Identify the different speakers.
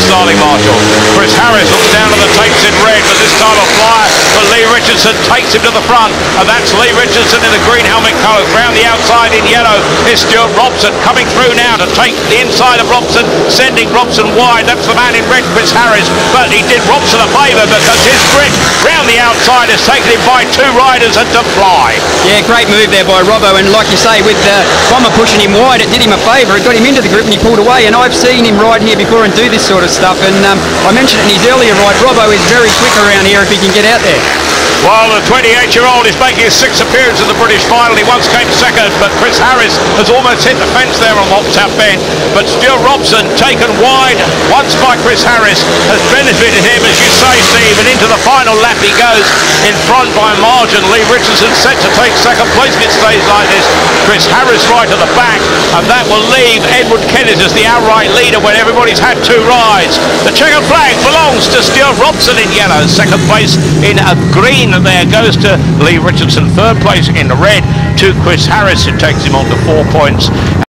Speaker 1: Starling Marshall. Chris Harris looks down at the tapes in red, but this time a flyer for Lee Richardson takes him to the front, and that's Lee Richardson in the green helmet colours. Round the outside in yellow is Stuart Robson coming through now to take the inside of Robson, sending Robson wide. That's the man in red, Chris Harris, but he did Robson a favour because his grip round the outside is taken him by two riders and to fly.
Speaker 2: Yeah, great move there by Robbo, and like you say, with uh, Bomber pushing him wide, it did him a favour. It got him into the grip and he pulled away. And I've seen him ride here before and do this sort of stuff. And um, I mentioned it in his earlier ride. Robbo is very quick around here if he can get out there.
Speaker 1: While the 28-year-old is making his sixth appearance in the British final, he once came second, but Chris Harris has almost hit the fence there on Waptap Bend. But Stuart Robson, taken wide once by Chris Harris, has benefited him, Steve, and into the final lap he goes in front by margin. Lee Richardson set to take second place if it stays like this. Chris Harris right at the back, and that will leave Edward Kennett as the outright leader when everybody's had two rides. The checkered flag belongs to Stuart Robson in yellow, second place in a green there goes to Lee Richardson, third place in the red to Chris Harris, who takes him on to four points.